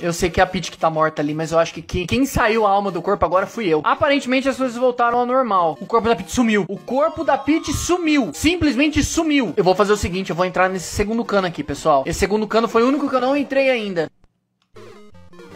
Eu sei que é a Peach que tá morta ali, mas eu acho que quem, quem saiu a alma do corpo agora fui eu. Aparentemente as coisas voltaram ao normal. O corpo da Peach sumiu. O corpo da Peach sumiu. Simplesmente sumiu. Eu vou fazer o seguinte, eu vou entrar nesse segundo cano aqui, pessoal. Esse segundo cano foi o único que eu não entrei ainda.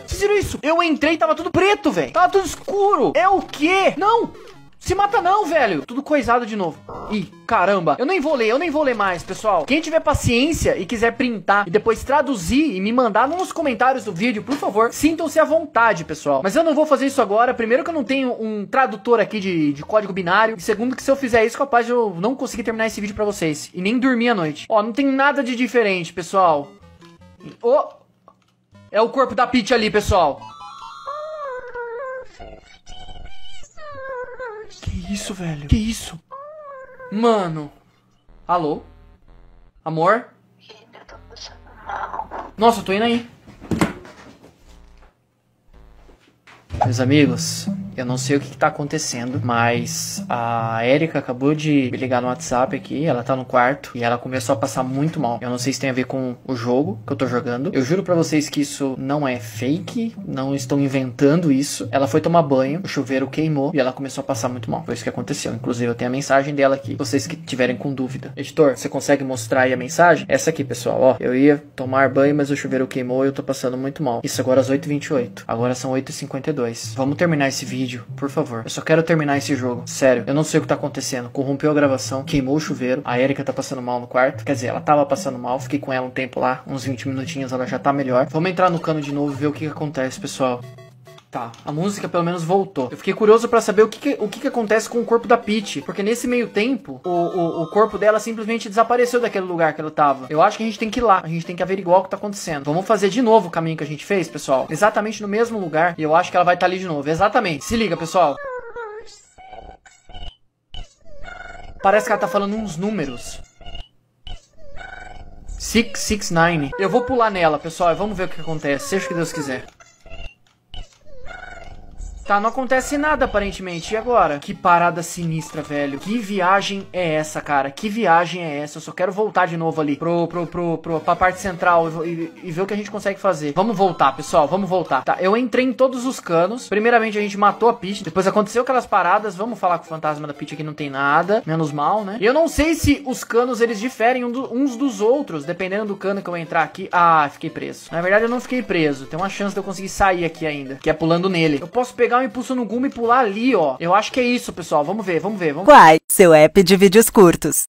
Vocês viram isso? Eu entrei e tava tudo preto, velho. Tava tudo escuro. É o quê? Não! Se mata não, velho. Tudo coisado de novo. Ih, caramba. Eu nem vou ler, eu nem vou ler mais, pessoal. Quem tiver paciência e quiser printar e depois traduzir e me mandar nos comentários do vídeo, por favor, sintam-se à vontade, pessoal. Mas eu não vou fazer isso agora. Primeiro que eu não tenho um tradutor aqui de, de código binário. E segundo que se eu fizer isso, capaz eu não conseguir terminar esse vídeo pra vocês. E nem dormir à noite. Ó, não tem nada de diferente, pessoal. Oh! É o corpo da Peach ali, pessoal. Que isso, velho? Que isso? Mano. Alô? Amor? Nossa, eu tô indo aí. Meus amigos, eu não sei o que, que tá acontecendo, mas a Erika acabou de me ligar no WhatsApp aqui, ela tá no quarto e ela começou a passar muito mal. Eu não sei se tem a ver com o jogo que eu tô jogando. Eu juro para vocês que isso não é fake, não estou inventando isso. Ela foi tomar banho, o chuveiro queimou e ela começou a passar muito mal. Foi isso que aconteceu. Inclusive, eu tenho a mensagem dela aqui. Vocês que tiverem com dúvida. Editor, você consegue mostrar aí a mensagem? Essa aqui, pessoal, ó. Eu ia tomar banho, mas o chuveiro queimou e eu tô passando muito mal. Isso agora às 8h28. Agora são 8h52. Vamos terminar esse vídeo vídeo, por favor. Eu só quero terminar esse jogo. Sério, eu não sei o que tá acontecendo. Corrompeu a gravação, queimou o chuveiro. A Erika tá passando mal no quarto. Quer dizer, ela tava passando mal. Fiquei com ela um tempo lá, uns 20 minutinhos, ela já tá melhor. Vamos entrar no cano de novo e ver o que, que acontece, pessoal. Tá, a música pelo menos voltou. Eu fiquei curioso para saber o que, que o que, que, acontece com o corpo da Peach. Porque nesse meio tempo, o, o, o, corpo dela simplesmente desapareceu daquele lugar que ela tava. Eu acho que a gente tem que ir lá. A gente tem que averiguar o que tá acontecendo. Vamos fazer de novo o caminho que a gente fez, pessoal. Exatamente no mesmo lugar. E eu acho que ela vai estar tá ali de novo. Exatamente. Se liga, pessoal. Parece que ela tá falando uns números. 669. Eu vou pular nela, pessoal. Vamos ver o que acontece. Seja o que Deus quiser. Tá, não acontece nada aparentemente. E agora? Que parada sinistra, velho. Que viagem é essa, cara? Que viagem é essa? Eu só quero voltar de novo ali pro, pro, pro, pro, pra parte central e, e, ver o que a gente consegue fazer. Vamos voltar, pessoal. Vamos voltar. Tá, eu entrei em todos os canos. Primeiramente a gente matou a Peach. Depois aconteceu aquelas paradas. Vamos falar com o fantasma da Peach aqui. Não tem nada. Menos mal, né? E eu não sei se os canos eles diferem uns dos outros. Dependendo do cano que eu entrar aqui. Ah, fiquei preso. Na verdade eu não fiquei preso. Tem uma chance de eu conseguir sair aqui ainda. Que é pulando nele. Eu posso pegar um impulso no gume e pular ali, ó. Eu acho que é isso, pessoal. Vamos ver, vamos ver. Vamos... Quai, seu app de vídeos curtos.